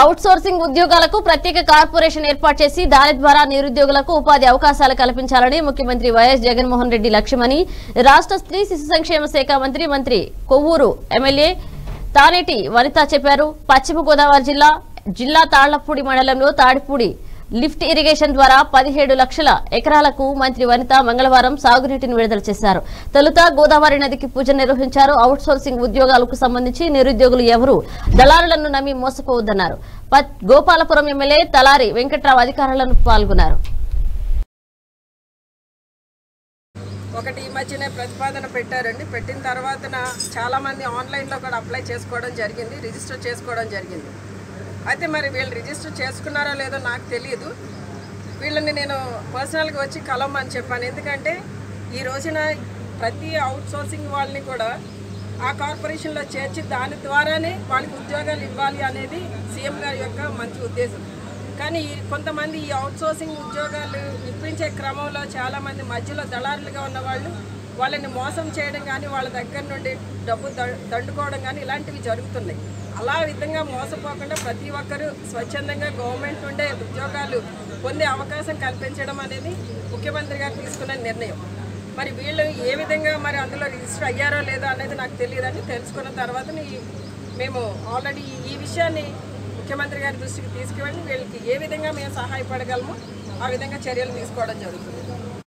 Out sourcing ఉద్యోగాలకు ప్రత్యేక corporation ఏర్పాటు చేసి దాని ద్వారా నిరుద్యోగులకు ఉపాధి అవకాశాలు కల్పించాలని ముఖ్యమంత్రి వైఎస్ జగన్మోహన్ రెడ్డి లక్ష్యమని రాష్ట్ర స్త్రీ శిశు సంక్షేమ శాఖ మంత్రి మంత్రి కొవ్వూరు ఎమ్మెల్యే తానేటి వనిత చెప్పారు. పశ్చిమ గోదావరి జిల్లా జిల్లా తాళ్ళపూడి మండలంలో తాడిపూడి లిఫ్ట్ ఇరిగేషన్ ద్వారా పదిహేడు లక్షల ఎకరాలకు మంత్రి వనిత మంగళవారం సాగునీటిని విడుదల చేశారు. తొలుత గోదావరి నదికి పూజ నిర్వహించారు. అవుట్ సోర్సింగ్ ఉద్యోగాలకు సంబంధించి నిరుద్యోగులు ఎవరూ దళారులను నమ్మి మోసపోవద్దన్నారు. గోపాలపురం ఎమ్మెల్యే తలారి వెంకట్రావు అధికారులను పాల్గొన్నారు. ఒకటి ఈ మధ్యనే ప్రతిపాదన పెట్టారండి. పెట్టిన తర్వాత చాలామంది ఆన్లైన్లో కూడా అప్లై చేసుకోవడం జరిగింది. రిజిస్టర్ చేసుకోవడం జరిగింది. అయితే మరి వీళ్ళు రిజిస్టర్ చేసుకున్నారో లేదో నాకు తెలియదు వీళ్ళని నేను పర్సనల్గా వచ్చి కలవమని చెప్పాను. ఎందుకంటే ఈ రోజున ప్రతి అవుట్సోర్సింగ్ వాళ్ళని కూడా ఆ కార్పొరేషన్లో చేర్చి దాని ద్వారానే వాళ్ళకి ఉద్యోగాలు ఇవ్వాలి అనేది సీఎం గారి యొక్క మంచి ఉద్దేశం. కానీ ఈ- కొంతమంది ఈ అవుట్సోర్సింగ్ ఉద్యోగాలు ఇప్పించే క్రమంలో చాలామంది మధ్యలో దళారులుగా ఉన్న వాళ్ళు వాళ్ళని మోసం చేయడం కానీ వాళ్ళ దగ్గర నుండి డబ్బు ద- దండుకోవడం కానీ ఇలాంటివి జరుగుతున్నాయి. అలా విధంగా మోసపోకుండా ప్రతి ఒక్కరూ స్వచ్ఛందంగా గవర్నమెంట్ నుండే ఉద్యోగాలు పొందే అవకాశం కల్పించడం అనేది ముఖ్యమంత్రి గారు తీసుకున్న నిర్ణయం. మరి వీళ్ళు ఏ విధంగా మరి అందులో రిజిస్టర్ అయ్యారో లేదో అనేది నాకు తెలియదని తెలుసుకున్న తర్వాత మేము ఆల్రెడీ ఈ విషయాన్ని ముఖ్యమంత్రి గారి దృష్టికి తీసుకువెళ్ళి వీళ్ళకి ఏ విధంగా మేము సహాయపడగలమో ఆ విధంగా చర్యలు తీసుకోవడం జరుగుతుంది.